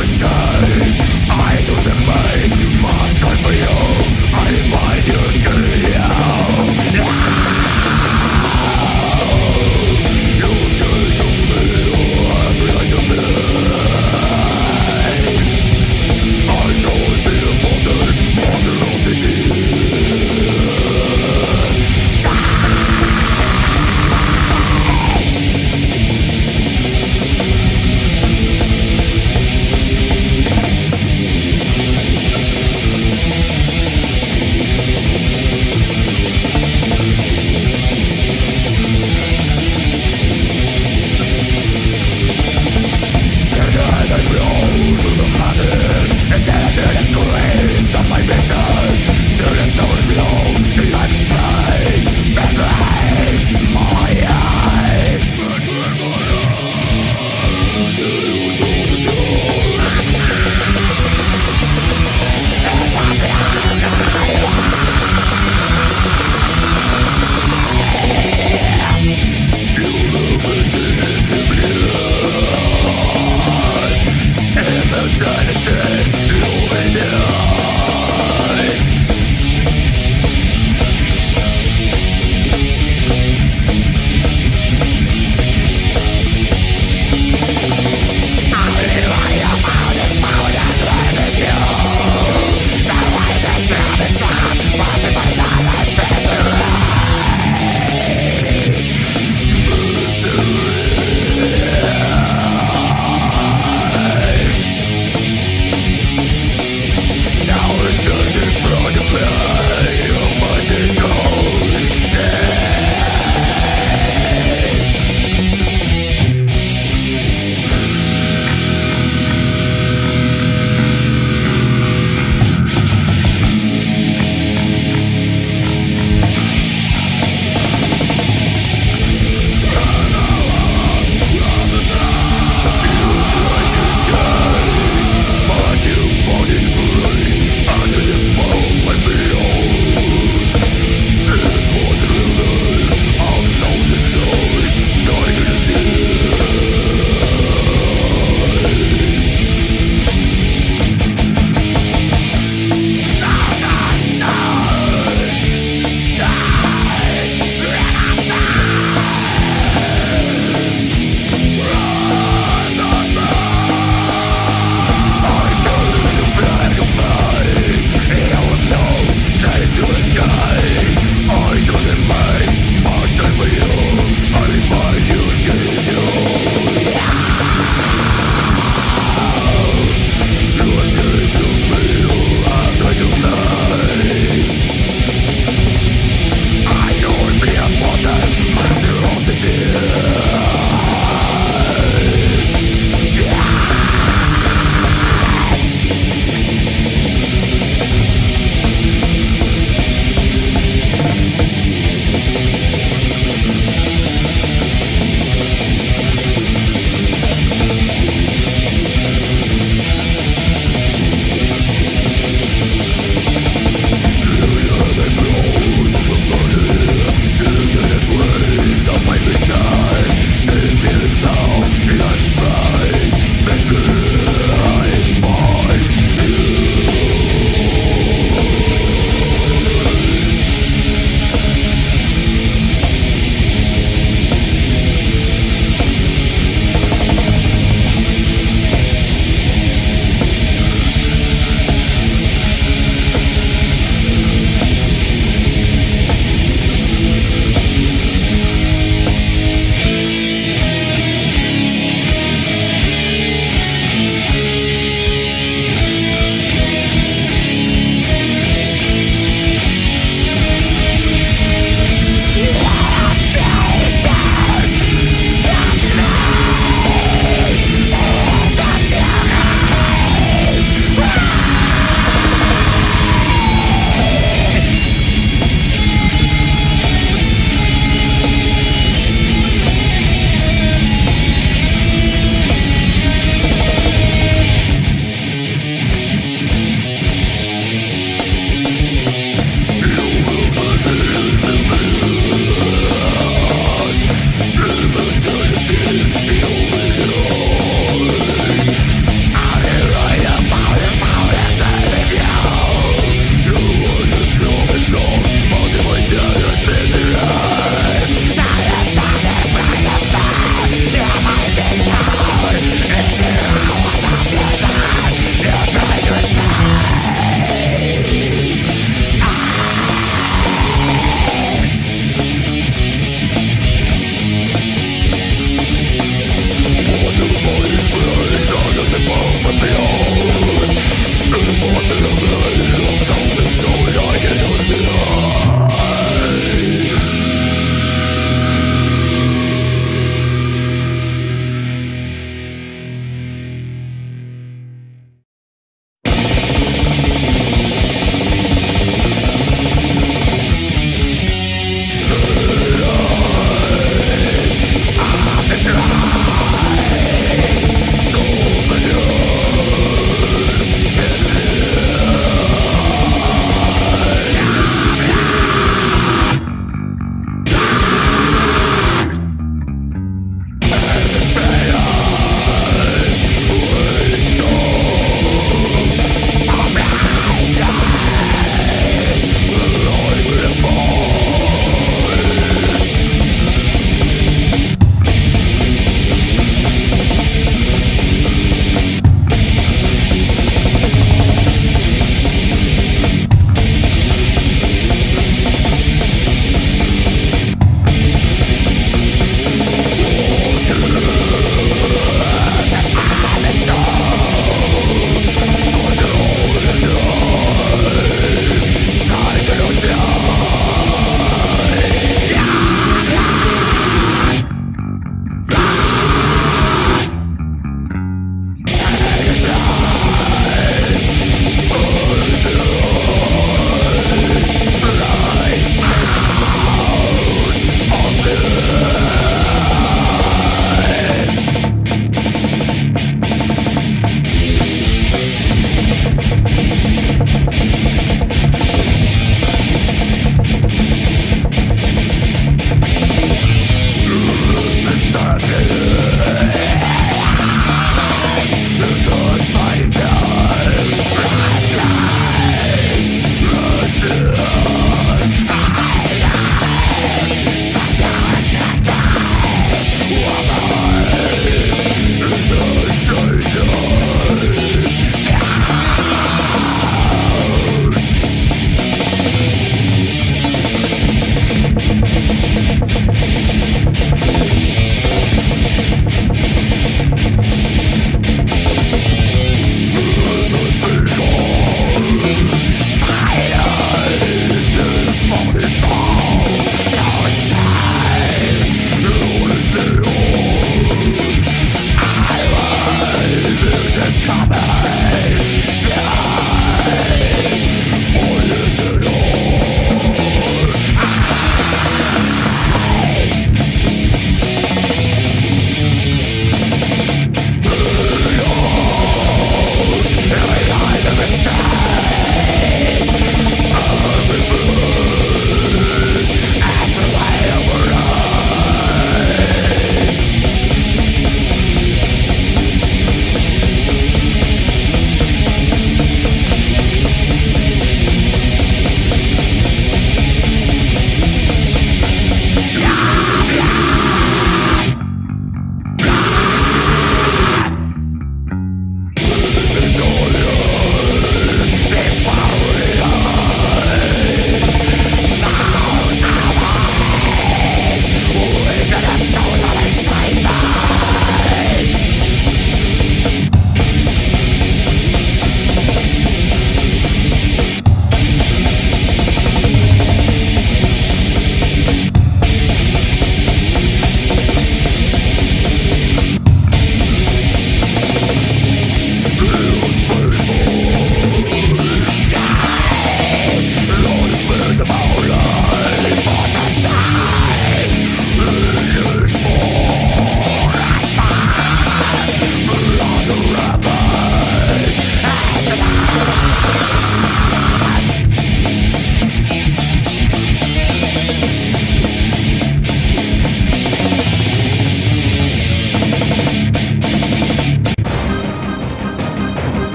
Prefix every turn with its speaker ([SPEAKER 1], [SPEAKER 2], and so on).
[SPEAKER 1] Earth Gate